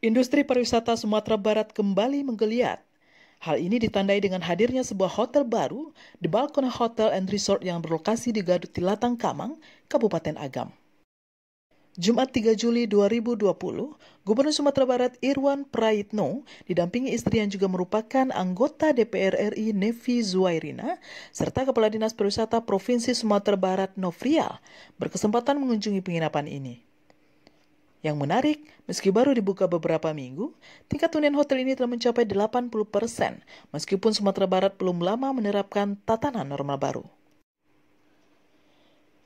Industri pariwisata Sumatera Barat kembali menggeliat. Hal ini ditandai dengan hadirnya sebuah hotel baru di Balkona Hotel and Resort yang berlokasi di Gadut Tilatang Kamang, Kabupaten Agam. Jumat 3 Juli 2020, Gubernur Sumatera Barat Irwan Praitno didampingi istri yang juga merupakan anggota DPR RI Nevi Zuairina serta Kepala Dinas Pariwisata Provinsi Sumatera Barat Novrial berkesempatan mengunjungi penginapan ini. Yang menarik, meski baru dibuka beberapa minggu, tingkat hunian hotel ini telah mencapai 80 persen, meskipun Sumatera Barat belum lama menerapkan tatanan normal baru.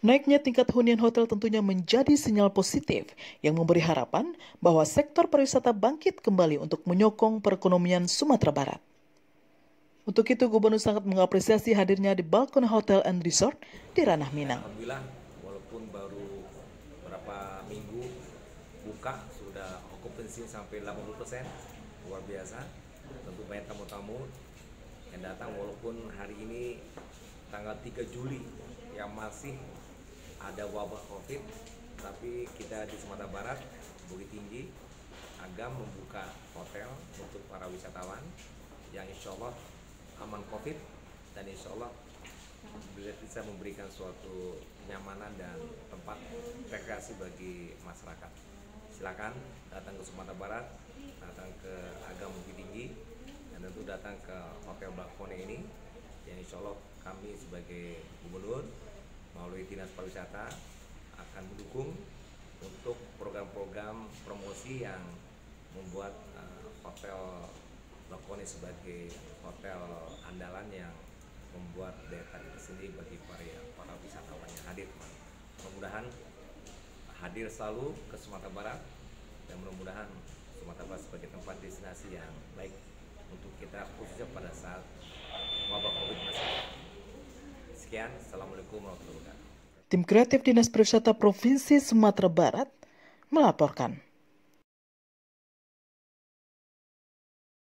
Naiknya tingkat hunian hotel tentunya menjadi sinyal positif yang memberi harapan bahwa sektor pariwisata bangkit kembali untuk menyokong perekonomian Sumatera Barat. Untuk itu, Gubernur sangat mengapresiasi hadirnya di Balkon Hotel and Resort di Ranah Minang. Alhamdulillah, walaupun baru beberapa minggu buka sudah okupansi sampai 80% luar biasa. Tentu banyak tamu-tamu yang datang walaupun hari ini tanggal 3 Juli yang masih ada wabah covid tapi kita di Sumatera Barat Bukit Tinggi agam membuka hotel untuk para wisatawan yang insya Allah aman covid dan insya Allah bisa memberikan suatu kenyamanan dan tempat rekreasi bagi masyarakat silakan datang ke Sumatera Barat, datang ke Agam Bukit Tinggi, dan tentu datang ke Hotel Balkone ini yang insya Allah kami sebagai gubernur melalui Dinas Pariwisata akan mendukung untuk program-program promosi yang membuat uh, Hotel Balkone sebagai hotel andalan yang membuat daya tarik tersendiri bagi para, para wisatawan yang hadir. Mudah-mudahan hadir selalu ke Sumatera Barat dan mudah-mudahan Sumatera Barat sebagai tempat destinasi yang baik untuk kita khususnya pada saat wabah COVID-19. Sekian, Assalamualaikum warahmatullahi wabarakatuh. Tim Kreatif Dinas Pariwisata Provinsi Sumatera Barat melaporkan.